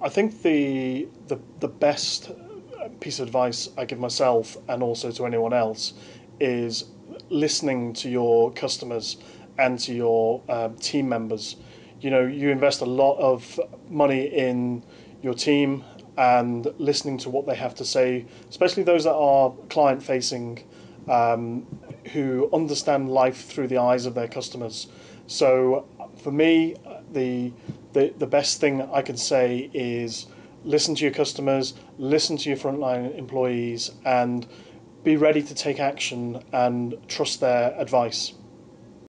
I think the, the the best piece of advice I give myself and also to anyone else is listening to your customers and to your uh, team members. You know, you invest a lot of money in your team and listening to what they have to say, especially those that are client facing, um, who understand life through the eyes of their customers. So, for me, the, the the best thing I can say is listen to your customers, listen to your frontline employees, and be ready to take action and trust their advice.